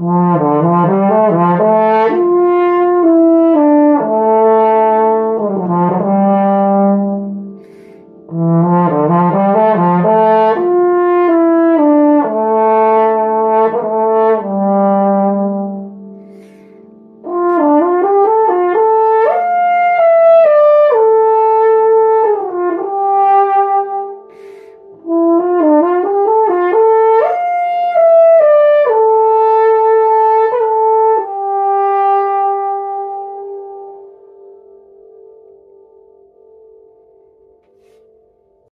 Mm-hmm.